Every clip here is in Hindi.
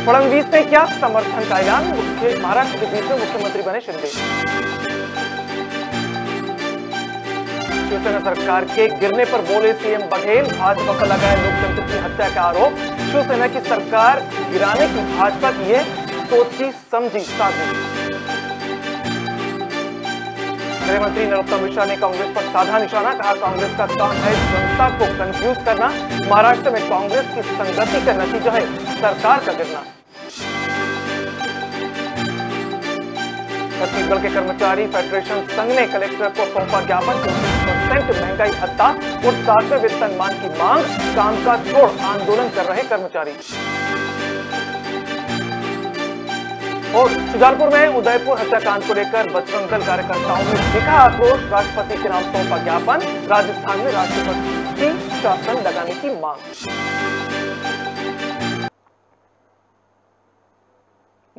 फडणवीस ने किया समर्थन का ऐलान महाराष्ट्र के बीच में मुख्यमंत्री बने शिंदे। शिवसेना सरकार के गिरने पर बोले सीएम बघेल, भाजपा पर लगाए लोकतंत्र की हत्या का आरोप। शिवसेना की सरकार गिराने की भाजपा की है, सोची समझी साजिश गृहमंत्री नरोत्तम मिश्रा ने कांग्रेस पर साधा निशाना कहा, कांग्रेस का काम है जनता को कंफ्यूज करना। महाराष्ट्र में कांग्रेस की संगति का नतीजा है, सरकार का गिरना। छत्तीसगढ़ के कर्मचारी फेडरेशन संघ ने कलेक्टर को सौंपा ज्ञापन। परसेंट महँगाई भत्ता और सातवें वेतनमान की मांग कामकाज छोड़ आंदोलन कर रहे कर्मचारी। और शुजालपुर में उदयपुर हत्याकांड को लेकर बजरंग दल कार्यकर्ताओं में दिखा आक्रोश। राष्ट्रपति के नाम सौंपा ज्ञापन। राजस्थान में राष्ट्रपति शासन लगाने की मांग।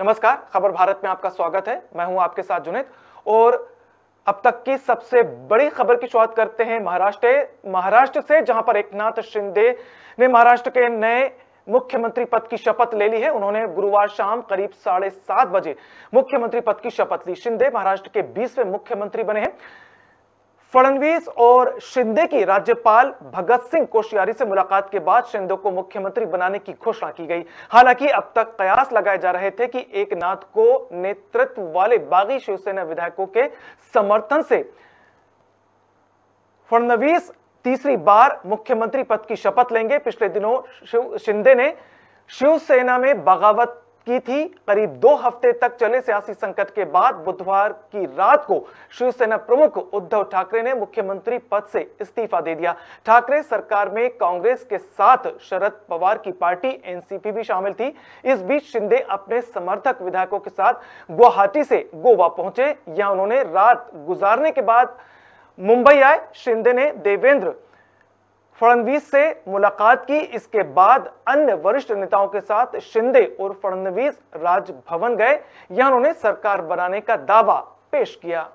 नमस्कार, खबर भारत में आपका स्वागत है। मैं हूँ आपके साथ जुनेद। और अब तक की सबसे बड़ी खबर की शुरुआत करते हैं महाराष्ट्र महाराष्ट्र से जहाँ पर एकनाथ शिंदे ने महाराष्ट्र के नए मुख्यमंत्री पद की शपथ ले ली है। उन्होंने गुरुवार शाम करीब साढ़े सात बजे मुख्यमंत्री पद की शपथ ली। शिंदे महाराष्ट्र के बीसवें मुख्यमंत्री बने हैं। फडणवीस और शिंदे की राज्यपाल भगत सिंह कोश्यारी से मुलाकात के बाद शिंदे को मुख्यमंत्री बनाने की घोषणा की गई। हालाँकि अब तक कयास लगाए जा रहे थे कि एक नाथ को नेतृत्व वाले बागी शिवसेना विधायकों के समर्थन से फडणवीस तीसरी बार मुख्यमंत्री पद की शपथ लेंगे। पिछले दिनों शिंदे ने शिवसेना में बगावत की थी। करीब दो हफ़्ते तक चले सियासी संकट के बाद बुधवार की रात को शिवसेना प्रमुख उद्धव ठाकरे ने मुख्यमंत्री पद से इस्तीफा दे दिया। ठाकरे सरकार में कांग्रेस के साथ शरद पवार की पार्टी, एनसीपी भी शामिल थी। इस बीच शिंदे अपने समर्थक विधायकों के साथ गुवाहाटी से गोवा पहुँचे यहाँ उन्होंने रात गुजारने के बाद मुंबई आए। शिंदे ने देवेंद्र फडणवीस से मुलाकात की। इसके बाद अन्य वरिष्ठ नेताओं के साथ शिंदे और फडणवीस राजभवन गए। यहाँ उन्होंने सरकार बनाने का दावा पेश किया।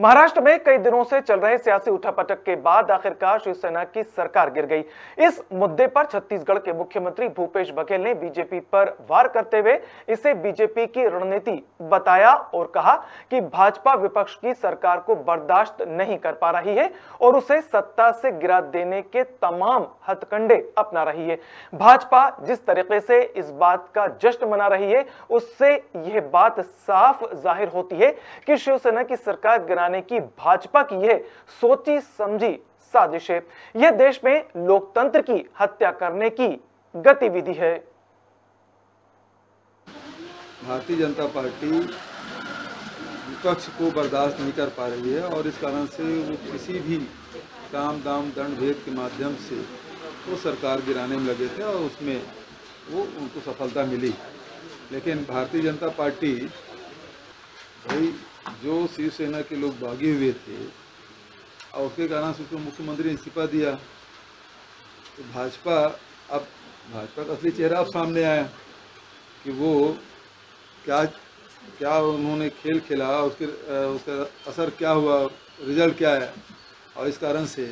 महाराष्ट्र में कई दिनों से चल रहे सियासी उठापटक के बाद आखिरकार शिवसेना की सरकार गिर गई। इस मुद्दे पर छत्तीसगढ़ के मुख्यमंत्री भूपेश बघेल ने बीजेपी पर वार करते हुए इसे बीजेपी की रणनीति बताया और कहा कि भाजपा विपक्ष की सरकार को बर्दाश्त नहीं कर पा रही है और उसे सत्ता से गिरा देने के तमाम हथकंडे अपना रही है। भाजपा जिस तरीके से इस बात का जश्न मना रही है, उससे यह बात साफ़ ज़ाहिर होती है कि शिवसेना की सरकार गिराने बनाने की भाजपा की यह सोची समझी साजिश है। यह देश में लोकतंत्र की हत्या करने की गतिविधि है। भारतीय जनता पार्टी विपक्ष को बर्दाश्त नहीं कर पा रही है और इस कारण से वो किसी भी काम, दाम, दंड, भेद के माध्यम से वो सरकार गिराने में लगे थे और उसमें वो उनको सफलता मिली। लेकिन भारतीय जनता पार्टी भाई जो शिवसेना के लोग भागे हुए थे, और उसके कारण से उसको मुख्यमंत्री ने इस्तीफा दिया तो भाजपा, अब भाजपा का असली चेहरा अब सामने आया कि वो क्या क्या उन्होंने खेल खेला, उसके, उसका असर क्या हुआ, रिज़ल्ट क्या है? और इस कारण से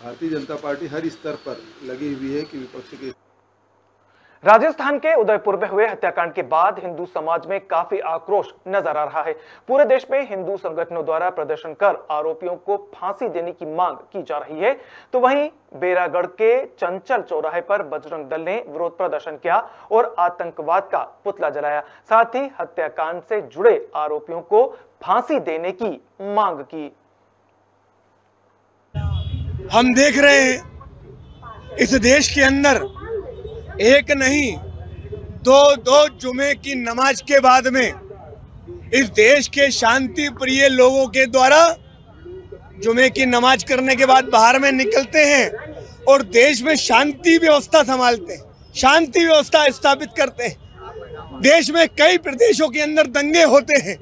भारतीय जनता पार्टी हर स्तर पर लगी हुई है कि विपक्ष के राजस्थान के उदयपुर में हुए हत्याकांड के बाद हिंदू समाज में काफ़ी आक्रोश नज़र आ रहा है। पूरे देश में हिंदू संगठनों द्वारा प्रदर्शन कर आरोपियों को फांसी देने की मांग की जा रही है। तो वहीं बेरागढ़ के चंचल चौराहे पर बजरंग दल ने विरोध प्रदर्शन किया और आतंकवाद का पुतला जलाया। साथ ही हत्याकांड से जुड़े आरोपियों को फांसी देने की मांग की। हम देख रहे हैं, इस देश के अंदर एक नहीं, दो दो जुमे की नमाज़ के बाद में इस देश के शांति प्रिय लोगों के द्वारा जुमे की नमाज़ करने के बाद बाहर में निकलते हैं और देश में शांति व्यवस्था संभालते हैं, शांति व्यवस्था स्थापित करते हैं। देश में कई प्रदेशों के अंदर दंगे होते हैं।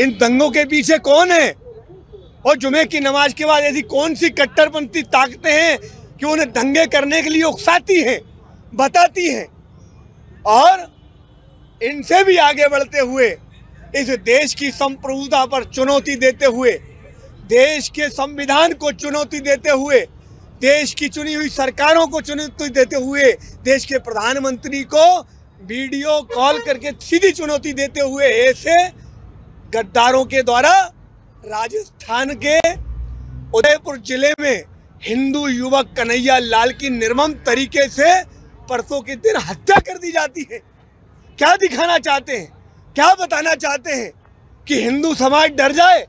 इन दंगों के पीछे कौन है? और जुमे की नमाज़ के बाद ऐसी कौन सी कट्टरपंथी ताकतें हैं कि उन्हें दंगे करने के लिए उकसाती हैं? बताती हैं। और इनसे भी आगे बढ़ते हुए, इस देश की संप्रभुता पर चुनौती देते हुए, देश के संविधान को चुनौती देते हुए, देश की चुनी हुई सरकारों को चुनौती देते हुए, देश के प्रधानमंत्री को वीडियो कॉल करके सीधी चुनौती देते हुए, ऐसे गद्दारों के द्वारा राजस्थान के उदयपुर ज़िले में हिंदू युवक कन्हैया लाल की निर्मम तरीके से परसों के दिन हत्या कर दी जाती है। क्या दिखाना चाहते हैं? क्या बताना चाहते हैं कि हिंदू समाज डर जाए?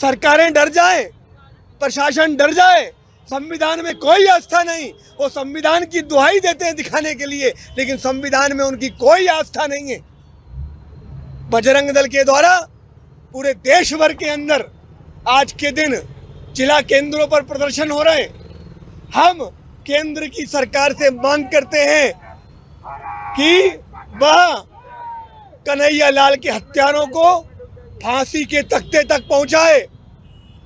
सरकारें डर जाए? प्रशासन डर जाए? संविधान में कोई आस्था नहीं। वो संविधान की दुहाई देते हैं दिखाने के लिए, लेकिन संविधान में उनकी कोई आस्था नहीं है। बजरंग दल के द्वारा पूरे देश भर के अंदर आज के दिन जिला केंद्रों पर प्रदर्शन हो रहे हैं। हम केंद्र की सरकार से मांग करते हैं कि वह कन्हैया लाल के हत्यारों को फांसी के तख्ते तक पहुँचाए।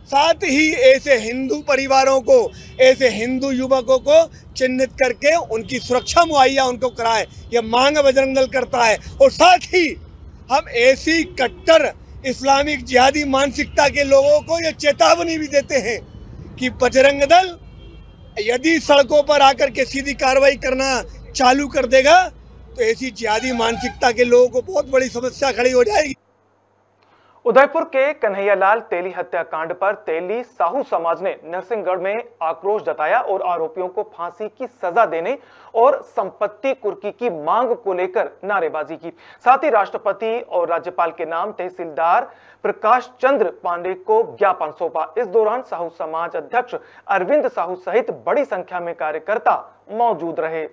साथ ही ऐसे हिंदू परिवारों को, ऐसे हिंदू युवकों को चिन्हित करके उनकी सुरक्षा मुहैया उनको कराए। यह मांग बजरंग दल करता है। और साथ ही हम ऐसी कट्टर इस्लामिक जिहादी मानसिकता के लोगों को यह चेतावनी भी देते हैं कि बजरंग दल यदि सड़कों पर आकर के सीधी कार्रवाई करना चालू कर देगा तो ऐसी ज़्यादा मानसिकता के लोगों को बहुत बड़ी समस्या खड़ी हो जाएगी। उदयपुर के कन्हैयालाल तेली हत्याकांड पर तेली साहू समाज ने नरसिंहगढ़ में आक्रोश जताया और आरोपियों को फांसी की सजा देने और संपत्ति कुर्की की मांग को लेकर नारेबाजी की। साथ ही राष्ट्रपति और राज्यपाल के नाम तहसीलदार प्रकाश चंद्र पांडे को ज्ञापन सौंपा। इस दौरान साहू समाज अध्यक्ष अरविंद साहू सहित बड़ी संख्या में कार्यकर्ता मौजूद रहे।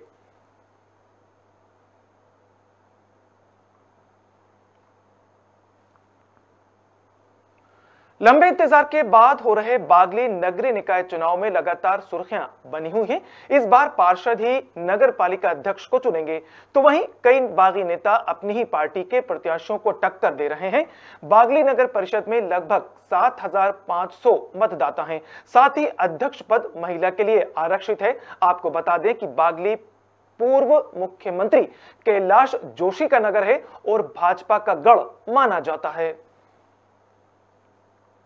लंबे इंतज़ार के बाद हो रहे बागली नगरीय निकाय चुनाव में लगातार सुर्खियाँ बनी हुई हैं। इस बार पार्षद ही नगर पालिका अध्यक्ष को चुनेंगे। तो वहीं कई बागी नेता अपनी ही पार्टी के प्रत्याशियों को टक्कर दे रहे हैं। बागली नगर परिषद में लगभग 7,500 मतदाता हैं। साथ ही अध्यक्ष पद महिला के लिए आरक्षित है। आपको बता दें कि बागली पूर्व मुख्यमंत्री कैलाश जोशी का नगर है और भाजपा का गढ़ माना जाता है।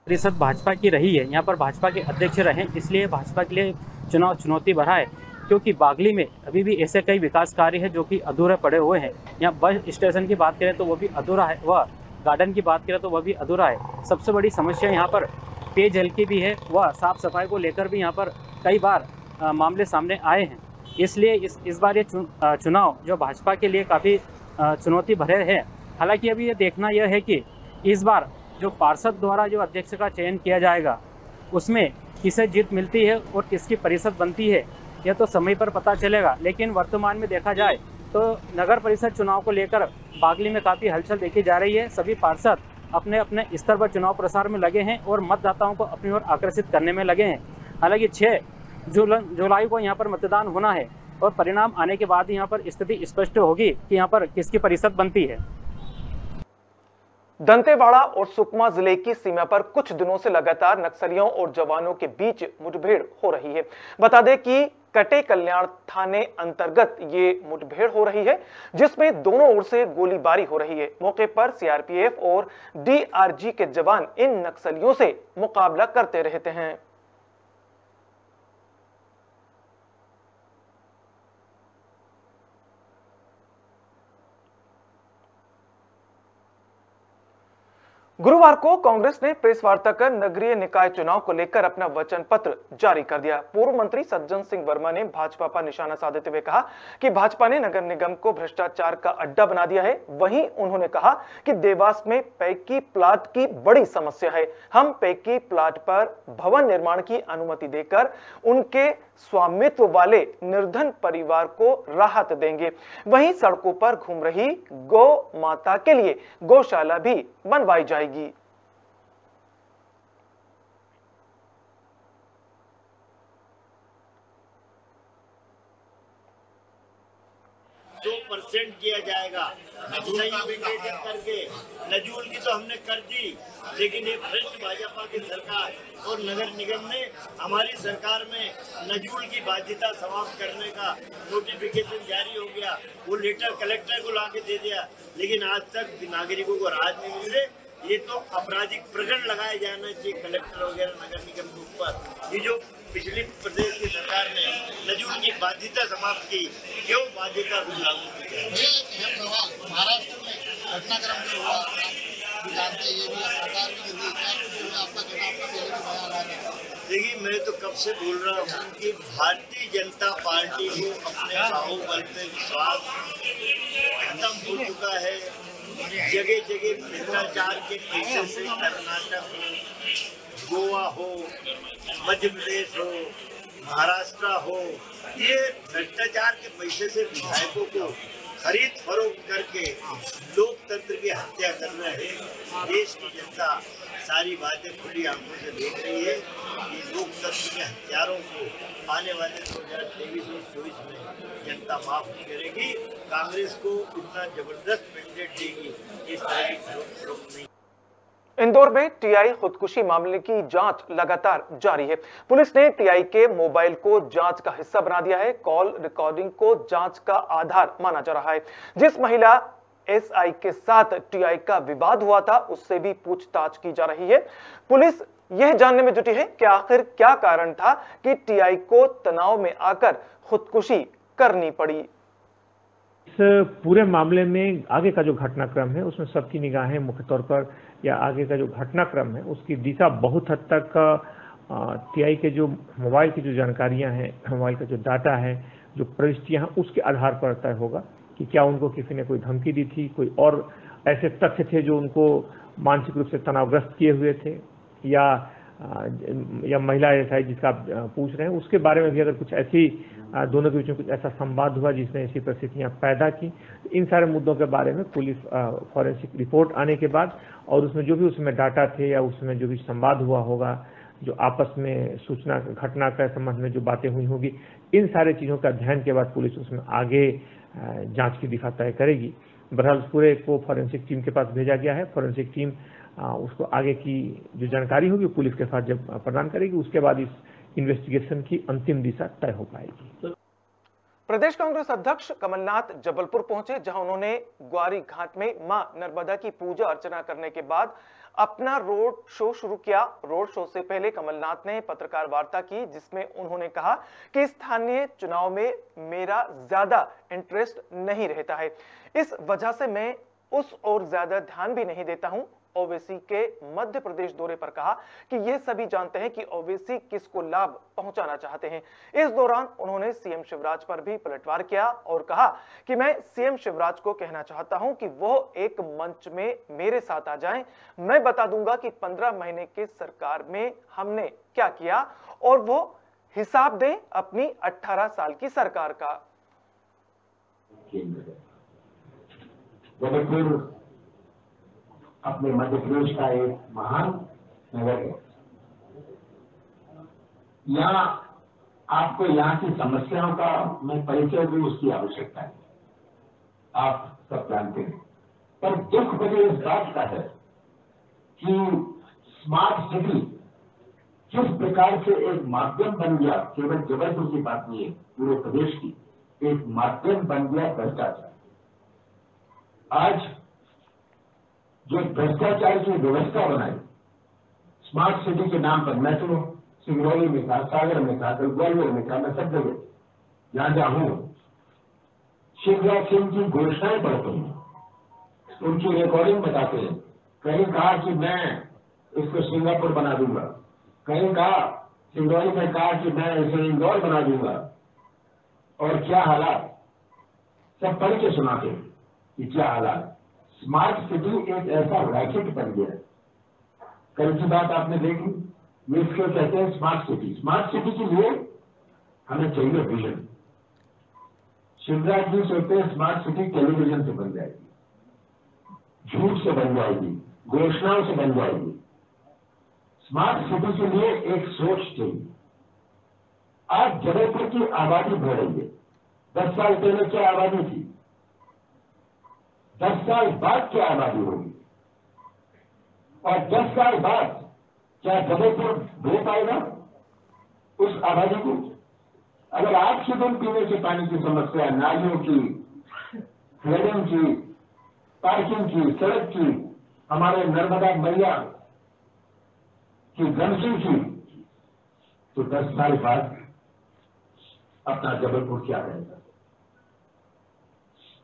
परिषद भाजपा की रही है, यहाँ पर भाजपा के अध्यक्ष रहे, इसलिए भाजपा के लिए चुनाव चुनौती भरा है क्योंकि बागली में अभी भी ऐसे कई विकास कार्य हैं जो कि अधूरे पड़े हुए हैं। यहाँ बस स्टेशन की बात करें तो वो भी अधूरा है वह गार्डन की बात करें तो वह भी अधूरा है। सबसे बड़ी समस्या यहाँ पर पेयजल की भी है वह साफ़ सफ़ाई को लेकर भी यहाँ पर कई बार मामले सामने आए हैं। इसलिए इस इस बार ये चुनाव जो भाजपा के लिए काफ़ी चुनौती भरे है। हालाँकि अभी ये देखना यह है कि इस बार जो पार्षद द्वारा जो अध्यक्ष का चयन किया जाएगा, उसमें किसे जीत मिलती है और किसकी परिषद बनती है, यह तो समय पर पता चलेगा। लेकिन वर्तमान में देखा जाए तो नगर परिषद चुनाव को लेकर बागली में काफ़ी हलचल देखी जा रही है। सभी पार्षद अपने अपने स्तर पर चुनाव प्रसार में लगे हैं और मतदाताओं को अपनी ओर आकर्षित करने में लगे हैं। हालाँकि छः जुलाई को यहाँ पर मतदान होना है और परिणाम आने के बाद यहाँ पर स्थिति स्पष्ट होगी कि यहाँ पर किसकी परिषद बनती है। दंतेवाड़ा और सुकमा ज़िले की सीमा पर कुछ दिनों से लगातार नक्सलियों और जवानों के बीच मुठभेड़ हो रही है। बता दें कि कटे कल्याण थाने अंतर्गत ये मुठभेड़ हो रही है, जिसमें दोनों ओर से गोलीबारी हो रही है। मौके पर सीआरपीएफ और डीआरजी के जवान इन नक्सलियों से मुकाबला करते रहते हैं। गुरुवार को कांग्रेस ने प्रेस वार्ता कर नगरीय निकाय चुनाव को लेकर अपना वचन पत्र जारी कर दिया। पूर्व मंत्री सज्जन सिंह वर्मा ने भाजपा पर निशाना साधते हुए कहा कि भाजपा ने नगर निगम को भ्रष्टाचार का अड्डा बना दिया है। वहीं उन्होंने कहा कि देवास में पैकी प्लाट की बड़ी समस्या है। हम पैकी प्लाट पर भवन निर्माण की अनुमति देकर उनके स्वामित्व वाले निर्धन परिवार को राहत देंगे। वहीं सड़कों पर घूम रही गौ माता के लिए गौशाला भी बनवाई जाएगी। जो। परसेंट किया जाएगा। संयुक्त करके नजूल की तो हमने कर दी, लेकिन ये भ्रष्ट भाजपा की सरकार और नगर निगम ने हमारी सरकार में नजूल की बाध्यता समाप्त करने का नोटिफिकेशन जारी हो गया। वो लेटर कलेक्टर को लाके दे दिया, लेकिन आज तक नागरिकों को राहत नहीं मिल। ये तो आपराधिक प्रकरण लगाए जाना चाहिए कलेक्टर वगैरह नगर निगम के ऊपर। ये जो पिछली प्रदेश की सरकार ने नजूल की बाध्यता समाप्त की क्यों बाध्यता भी लागू की महाराष्ट्र में घटनाक्रम जो हुआ जानते ये भी सरकार है देखिए मैं तो कब से बोल रहा हूँ कि भारतीय जनता पार्टी को अपने बाहुबल पे विश्वास खत्म हो चुका है। जगह जगह भ्रष्टाचार के पैसे से कर्नाटक हो, गोवा हो, मध्य प्रदेश हो, महाराष्ट्र हो, ये भ्रष्टाचार के पैसे से विधायकों को खरीद फरोख्त करके लोकतंत्र की हत्या कर रहे हैं। देश की जनता सारी बातें खुली आँखों से देख रही है। कि लोकतंत्र के हत्यारों को आने वाले दो हज़ार तेईस और चौबीस में जनता माफ़ नहीं करेगी। कांग्रेस को इतना ज़बरदस्त मैंडेट देगी, इस तरह की नहीं। इंदौर में टीआई खुदकुशी मामले की जाँच लगातार जारी है। पुलिस ने टीआई के मोबाइल को जाँच का हिस्सा बना दिया है। कॉल रिकॉर्डिंग को जाँच का आधार माना जा रहा है। जिस महिला एसआई के साथ टीआई का विवाद हुआ था, उससे भी पूछताछ की जा रही है। पुलिस यह जानने में जुटी है कि आखिर क्या कारण था कि टीआई को तनाव में आकर खुदकुशी करनी पड़ी। इस पूरे मामले में आगे का जो घटनाक्रम है, उसमें सबकी निगाहें मुख्य तौर पर या आगे का जो घटनाक्रम है, उसकी दिशा बहुत हद तक टीआई के जो मोबाइल की जो जानकारियाँ हैं, मोबाइल का जो डाटा है, जो प्रविष्टियाँ हैं, उसके आधार पर तय होगा कि क्या उनको किसी ने कोई धमकी दी थी, कोई और ऐसे तथ्य थे जो उनको मानसिक रूप से तनावग्रस्त किए हुए थे। या या महिला है जिसका आप पूछ रहे हैं। उसके बारे में भी अगर कुछ ऐसी दोनों के बीच में कुछ ऐसा संवाद हुआ जिसने ऐसी परिस्थितियाँ पैदा की, इन सारे मुद्दों के बारे में पुलिस फॉरेंसिक रिपोर्ट आने के बाद और उसमें जो भी उसमें डाटा थे या उसमें जो भी संवाद हुआ होगा, जो आपस में सूचना, घटना के संबंध में जो बातें हुई होगी, इन सारे चीज़ों का अध्ययन के बाद पुलिस उसमें आगे जाँच की दिशा तय करेगी। बहरहाल पूरे को फॉरेंसिक टीम के पास भेजा गया है। फॉरेंसिक टीम उसको आगे की जो जानकारी होगी पुलिस के साथ जब प्रदान करेगी, उसके बाद इस इन्वेस्टिगेशन की अंतिम दिशा तय हो पाएगी। प्रदेश कांग्रेस अध्यक्ष कमलनाथ जबलपुर पहुँचे, जहाँ उन्होंने ग्वारी घाट में माँ नर्मदा की पूजा अर्चना करने के बाद अपना रोड शो शुरू किया। रोड शो से पहले कमलनाथ ने पत्रकार वार्ता की, जिसमें उन्होंने कहा कि स्थानीय चुनाव में मेरा ज़्यादा इंटरेस्ट नहीं रहता है। इस वजह से मैं उस और ज़्यादा ध्यान भी नहीं देता हूँ। ओवैसी के मध्य प्रदेश दौरे पर कहा कि यह सभी जानते हैं कि ओवैसी किसको लाभ पहुंचाना चाहते हैं। इस दौरान उन्होंने सीएम शिवराज पर भी पलटवार किया और कहा कि मैं सीएम शिवराज को कहना चाहता हूँ कि वो एक मंच में मेरे साथ आ जाएँ। मैं बता दूँगा कि पंद्रह महीने की सरकार में हमने क्या किया और वो हिसाब दें अपनी अट्ठारह साल की सरकार का। अपने मध्य प्रदेश का एक महान नगर है। यहाँ आपको यहाँ की समस्याओं का मैं परिचय दूँ, उसकी आवश्यकता है। आप सब जानते हैं। पर दुख मुझे इस बात का है कि स्मार्ट सिटी किस प्रकार से एक माध्यम बन गया, केवल जबलपुर की बात नहीं है, पूरे प्रदेश की एक माध्यम बन गया, भ्रष्टाचार। आज जो भ्रष्टाचार की व्यवस्था बनाई। स्मार्ट सिटी के नाम पर मेट्रो सिंगरौली में था, सागर में था ग्वालियर में था, मैं सब जगह। जहाँ जहाँ हूँ। शिवराज सिंह की घोषणाएँ पढ़ते हैं। उनकी रिकॉर्डिंग बताते हैं। कहीं कहा कि मैं इसको सिंगापुर बना दूँगा। कहीं कहा सिंगरौली में कहा कि मैं इसे इंदौर बना दूँगा। और क्या हालात? सब पढ़ के सुनाते हैं कि क्या हालात। स्मार्ट सिटी एक ऐसा रैकेट बन गया। कल की बात आपने देखी ये इसको कहते हैं स्मार्ट सिटी। स्मार्ट सिटी के लिए हमें चाहिए विजन शिवराज जी सोचते हैं स्मार्ट सिटी टेलीविज़न से बन जाएगी। झूठ से बन जाएगी। घोषणाओं से बन जाएगी। स्मार्ट सिटी के लिए एक सोच चाहिए। आज जबलपुर की आबादी बढ़ रही है। दस साल पहले क्या आबादी थी? दस साल बाद क्या आबादी होगी? और दस साल बाद क्या जबलपुर दे पाएगा उस आबादी को? अगर आज के दिन पीने के पानी की समस्या, नालियों की फ्लडिंग की, पार्किंग की, सड़क की, हमारे नर्मदा मैया की गंदगी की तो दस साल बाद अपना जबलपुर क्या रहेगा?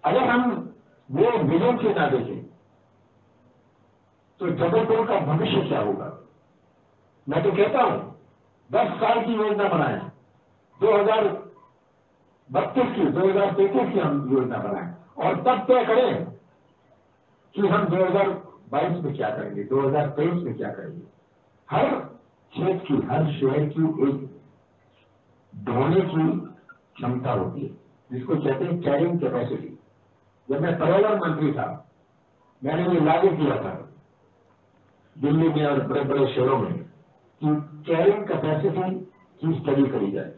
अगर हम वो विजन से ना देखें तो जबलपुर का भविष्य क्या होगा? मैं तो कहता हूँ, दस साल की योजना बनाए। दो हज़ार बत्तीस की, दो हज़ार तैतीस की हम योजना बनाए। और तब तय करें कि हम 2022 में क्या करेंगे 2023 में क्या करेंगे। हर क्षेत्र की, हर शहर की एक ढोने की क्षमता होती है, जिसको कहते हैं कैरिंग कैपेसिटी जब मैं पर्यावरण मंत्री था, मैंने ये लागू किया था दिल्ली में और बड़े बड़े शहरों में कि कैरिंग कैपेसिटी की स्टडी करी जाए।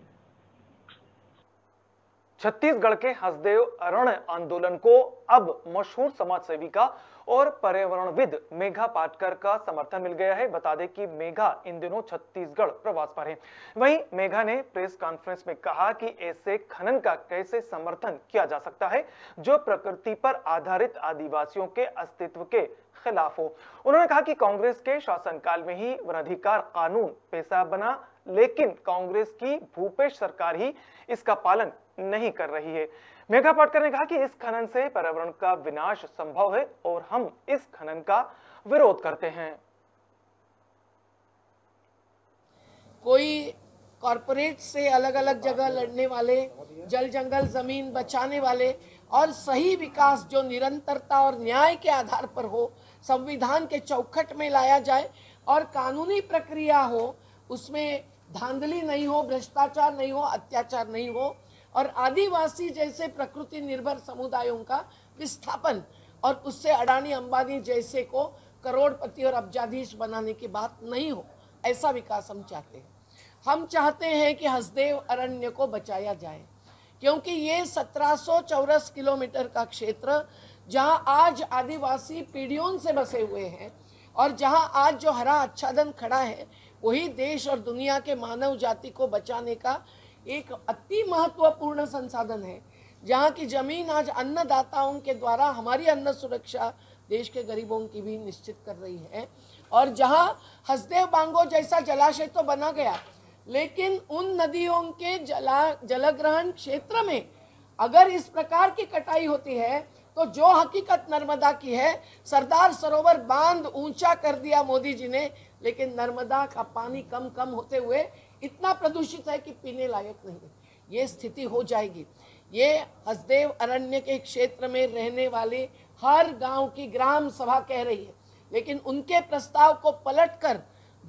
छत्तीसगढ़ के हसदेव अरण आंदोलन को अब मशहूर समाज सेविका और पर्यावरणविद मेघा पाटकर का समर्थन मिल गया है। बता दें कि मेघा इन दिनों छत्तीसगढ़ प्रवास पर हैं। वहीं मेघा ने प्रेस कॉन्फ्रेंस में कहा कि ऐसे खनन का कैसे समर्थन किया जा सकता है, जो प्रकृति पर आधारित आदिवासियों के अस्तित्व के खिलाफ हो। उन्होंने कहा कि कांग्रेस के शासनकाल में ही वनाधिकार कानून पेशा बना, लेकिन कांग्रेस की भूपेश सरकार ही इसका पालन नहीं कर रही है। मेघा पाटकर ने कहा कि इस खनन से पर्यावरण का विनाश संभव है और हम इस खनन का विरोध करते हैं। कोई कॉरपोरेट से अलग अलग जगह लड़ने वाले, जल जंगल, ज़मीन बचाने वाले और सही विकास जो निरंतरता और न्याय के आधार पर हो, संविधान के चौखट में लाया जाए और कानूनी प्रक्रिया हो, उसमें धांधली नहीं हो, भ्रष्टाचार नहीं हो, अत्याचार नहीं हो और आदिवासी जैसे प्रकृति निर्भर समुदायों का विस्थापन और उससे अडानी अंबानी जैसे को करोड़पति और अब्जाधीश बनाने की बात नहीं हो, ऐसा विकास हम चाहते हैं। हम चाहते हैं कि हसदेव अरण्य को बचाया जाए, क्योंकि ये सत्रह सौ चौरस किलोमीटर का क्षेत्र, जहाँ आज आदिवासी पीढ़ियों से बसे हुए हैं और जहाँ आज जो हरा आच्छादन खड़ा है, वही देश और दुनिया के मानव जाति को बचाने का एक अति महत्वपूर्ण संसाधन है, जहाँ की ज़मीन आज अन्नदाताओं के द्वारा हमारी अन्न सुरक्षा देश के गरीबों की भी निश्चित कर रही है। और जहाँ हसदेव बांगो जैसा जलाशय तो बना गया, लेकिन उन नदियों के जला, जलग्रहण क्षेत्र में अगर इस प्रकार की कटाई होती है तो जो हकीकत नर्मदा की है, सरदार सरोवर बाँध ऊँचा कर दिया मोदी जी ने, लेकिन नर्मदा का पानी कम कम होते हुए इतना प्रदूषित है कि पीने लायक नहीं है। ये स्थिति हो जाएगी। ये हसदेव अरण्य के क्षेत्र में रहने वाले हर गाँव की ग्राम सभा कह रही है। लेकिन उनके प्रस्ताव को पलटकर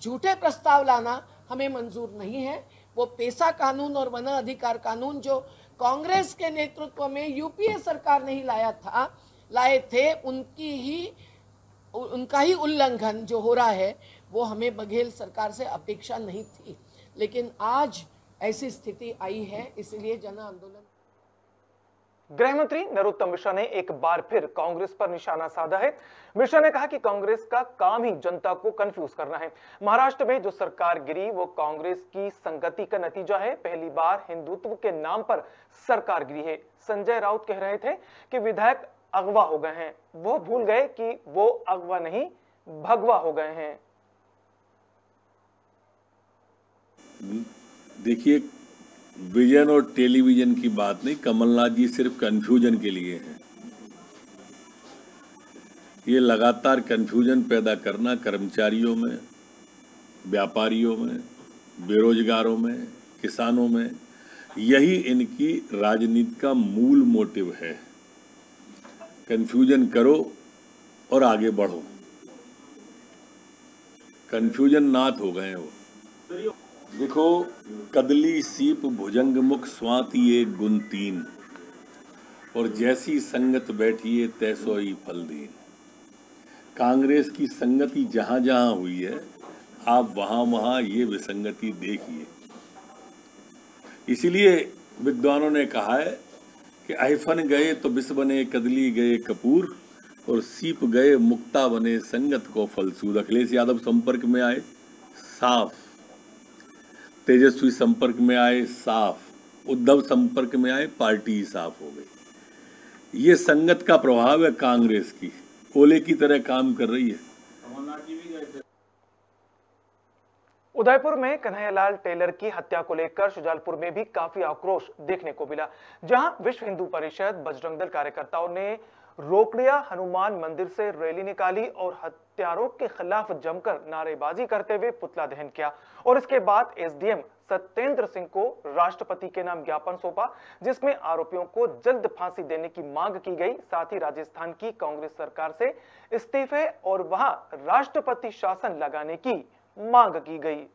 झूठे प्रस्ताव लाना हमें मंजूर नहीं है। वो पेशा कानून और वन अधिकार कानून जो कांग्रेस के नेतृत्व में यूपीए सरकार नहीं लाया था, लाए थे, उनकी ही, उनका ही उल्लंघन जो हो रहा है, वो हमें बघेल सरकार से अपेक्षा नहीं थी। लेकिन आज ऐसी स्थिति आई है, इसलिए जन आंदोलन गृह मंत्री नरोत्तम मिश्रा ने एक बार फिर कांग्रेस पर निशाना साधा है। मिश्रा ने कहा कि कांग्रेस का काम ही जनता को कंफ्यूज करना है। महाराष्ट्र में जो सरकार गिरी, वो कांग्रेस की संगति का नतीजा है। पहली बार हिंदुत्व के नाम पर सरकार गिरी है। संजय राउत कह रहे थे कि विधायक अगवा हो गए हैं। वो भूल गए कि वो अगवा नहीं, भगवा हो गए हैं। देखिए, विजन और टेलीविज़न की बात नहीं, कमलनाथ जी सिर्फ़ कंफ्यूजन के लिए हैं। ये लगातार कंफ्यूजन पैदा करना कर्मचारियों में, व्यापारियों में, बेरोजगारों में, किसानों में, यही इनकी राजनीति का मूल मोटिव है। कंफ्यूजन करो और आगे बढ़ो। कंफ्यूजन नाथ हो गए वो देखो, कदली सीप भुजंग मुख स्वाति एक गुण तीन, और जैसी संगत बैठिए तैसोई फल दीन। कांग्रेस की संगति जहाँ जहाँ हुई है, आप वहाँ वहाँ ये विसंगति देखिए। इसीलिए विद्वानों ने कहा है कि अहफन गए तो बिस बने, कदली गए कपूर, और सीप गए मुक्ता बने, संगत को फलसूद। अखिलेश यादव संपर्क में आए, साफ़ तेजस्वी संपर्क में आए, साफ़। उद्धव संपर्क में आए, पार्टी ही साफ़ हो गई। ये संगत का प्रभाव है कांग्रेस की। ओले की तरह काम कर रही है। उदयपुर में कन्हैयालाल टेलर की हत्या को लेकर शुजालपुर में भी काफ़ी आक्रोश देखने को मिला, जहाँ विश्व हिंदू परिषद बजरंग दल कार्यकर्ताओं ने रोकड़िया हनुमान मंदिर से रैली निकाली और हत्यारों के खिलाफ जमकर नारेबाजी करते हुए पुतला दहन किया। और इसके बाद एसडीएम सत्येंद्र सिंह को राष्ट्रपति के नाम ज्ञापन सौंपा, जिसमें आरोपियों को जल्द फांसी देने की मांग की गई। साथ ही राजस्थान की कांग्रेस सरकार से इस्तीफे और वहाँ राष्ट्रपति शासन लगाने की मांग की गई।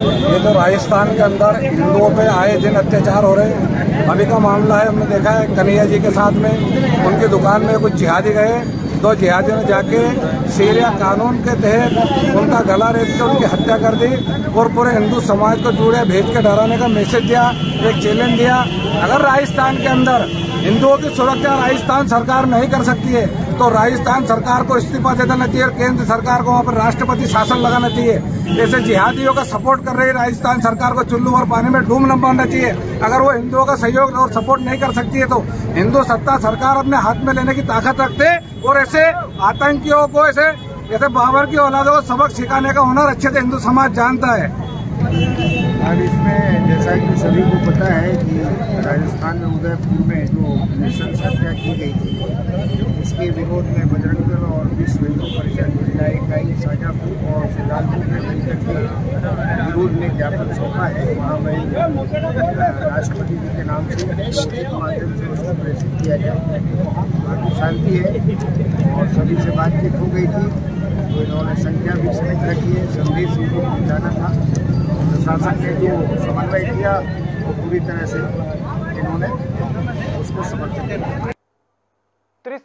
ये तो राजस्थान के अंदर हिंदुओं पे आए दिन अत्याचार हो रहे हैं। अभी का मामला है, हमने देखा है, कन्हैया जी के साथ में उनकी दुकान में कुछ जिहादी गए। दो जिहादियों ने जाके सीरिया कानून के तहत उनका गला रेत के उनकी हत्या कर दी और पूरे हिंदू समाज को जुड़े भेज के डराने का मैसेज दिया, एक चैलेंज दिया। अगर राजस्थान के अंदर हिंदुओं की सुरक्षा राजस्थान सरकार नहीं कर सकती है तो राजस्थान सरकार को इस्तीफा दे देना चाहिए और केंद्र सरकार को वहाँ पर राष्ट्रपति शासन लगाना चाहिए। ऐसे जिहादियों का सपोर्ट कर रही राजस्थान सरकार को चुल्लू और पानी में डूब न पाना चाहिए। अगर वो हिंदुओं का सहयोग और सपोर्ट नहीं कर सकती है तो हिंदू सत्ता सरकार अपने हाथ में लेने की ताकत रखते और ऐसे आतंकियों को, ऐसे जैसे बाबर की औलादों को सबक सिखाने का हुनर अच्छे से हिंदू समाज जानता है। अब इसमें जैसा कि सभी को पता है कि राजस्थान में उदयपुर में जो नृशंस हत्या की गई थी, इसके विरोध में बजरंग दल और विश्व हिंदू परिषद जिला इकाई शाजापुर और शुजालपुर में मिलकर के विरोध में ज्ञापन सौंपा है। वहाँ मैं राष्ट्रपति जी के नाम से माध्यम से उसको प्रेषित किया जाए बाकी शांति है और सभी से बातचीत हो गई थी। तो इन्होंने संख्या भी सीमित रखी है। संदेश उनको पहुँचाना था। प्रशासन ने जो समन्वय किया वो पूरी तरह से इन्होंने उसको समर्थन किया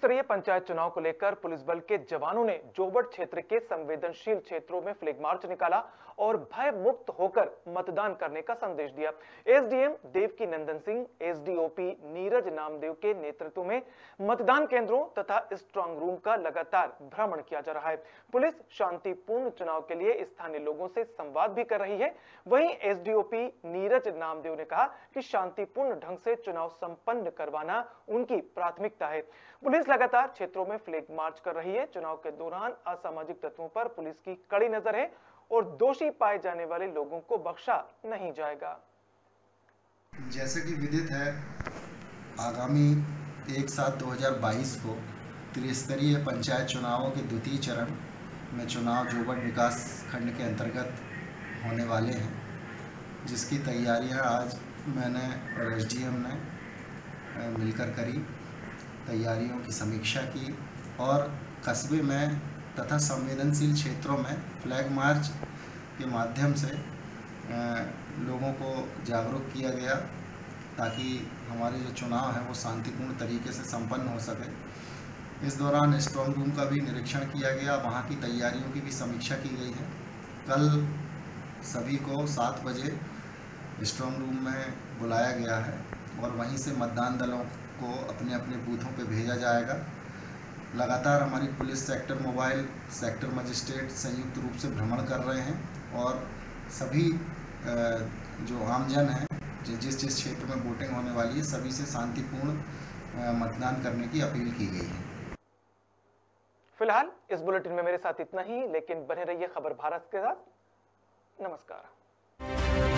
त्रिस्तरीय पंचायत चुनाव को लेकर पुलिस बल के जवानों ने जोबट क्षेत्र के संवेदनशील क्षेत्रों में फ्लैग मार्च निकाला और भय मुक्त होकर मतदान करने का संदेश दिया। एसडीएम देवकी नंदन सिंह, एसडीओपी नीरज नामदेव के नेतृत्व में मतदान केंद्रों तथा स्ट्रांग रूम का लगातार भ्रमण किया जा रहा है। पुलिस शांतिपूर्ण चुनाव के लिए स्थानीय लोगों से संवाद भी कर रही है। वहीं एसडीओपी नीरज नामदेव ने कहा कि शांतिपूर्ण ढंग से चुनाव संपन्न करवाना उनकी प्राथमिकता है। पुलिस लगातार क्षेत्रों में फ्लैग मार्च कर रही है। चुनाव के दौरान असामाजिक तत्वों पर पुलिस की कड़ी नज़र है और दोषी पाए जाने वाले लोगों को बख्शा नहीं जाएगा। जैसे कि विदित है, आगामी एक सात 2022 को त्रिस्तरीय पंचायत चुनावों के द्वितीय चरण में चुनाव जोबट विकास खंड के अंतर्गत होने वाले हैं, जिसकी तैयारियाँ आज मैंने और एस ने मिलकर करी। तैयारियों की समीक्षा की और कस्बे में तथा संवेदनशील क्षेत्रों में फ्लैग मार्च के माध्यम से लोगों को जागरूक किया गया ताकि हमारे जो चुनाव हैं वो शांतिपूर्ण तरीके से संपन्न हो सके। इस दौरान स्ट्रॉन्ग रूम का भी निरीक्षण किया गया, वहाँ की तैयारियों की भी समीक्षा की गई है। कल सभी को सात बजे स्ट्रॉन्ग रूम में बुलाया गया है और वहीं से मतदान दलों को अपने अपने बूथों पे भेजा जाएगा। लगातार हमारी police sector mobile, sector magistrate संयुक्त रूप से भ्रमण कर रहे हैं और सभी जो आमजन हैं, जिस जिस क्षेत्र में वोटिंग होने वाली है, सभी से शांतिपूर्ण मतदान करने की अपील की गई है। फ़िलहाल इस बुलेटिन में मेरे साथ इतना ही, लेकिन बने रहिए खबर भारत के साथ। नमस्कार।